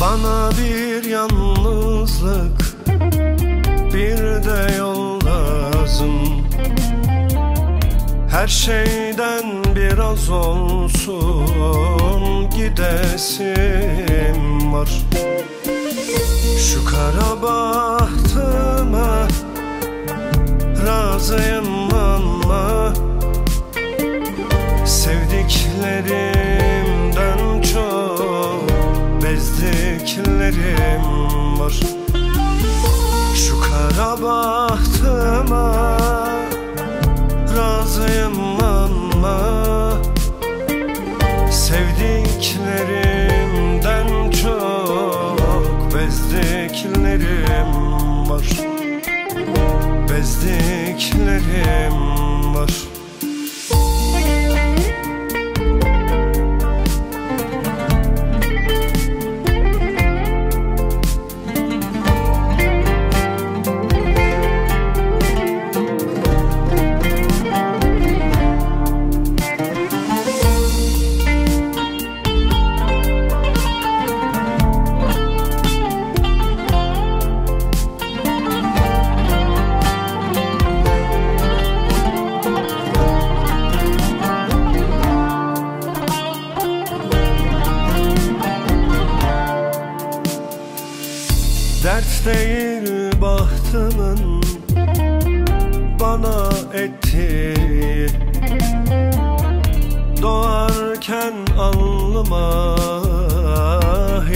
Bana bir yalnızlık Bir de yol lazım Her şeyden biraz olsun Gidesim var. Şu kara bahtıma Razıyım ama Sevdiklerimden Bezdiklerim var Dert değil bahtımın bana ettiği Doğarken alnıma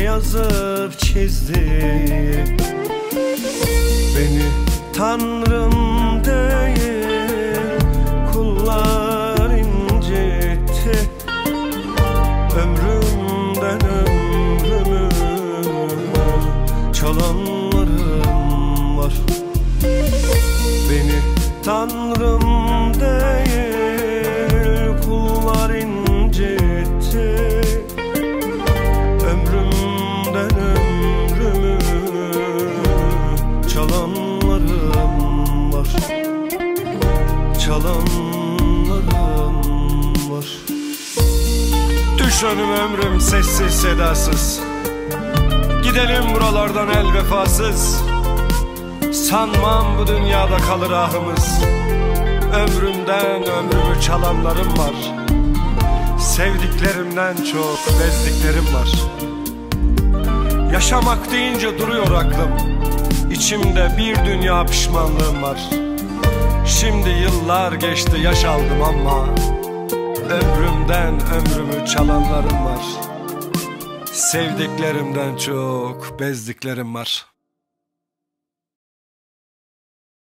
yazıp çizdiği Beni Tanrım çalanlarım var. Beni Tanrım değil kullar incitti. Ömrümden ömrümü çalanlarım var. Çalanlarım var. Düş önüm ömrüm sessiz sedasız Gidelim buralardan el vefasız. Sanmam bu dünyada kalır ahımız. Ömrümden ömrümü çalanlarım var. Sevdiklerimden çok bezdiklerim var. Yaşamak deyince duruyor aklım. İçimde bir dünya pişmanlığım var. Şimdi yıllar geçti yaş aldım ama Ömrümden ömrümü çalanlarım var Sevdiklerimden çok bezdiklerim var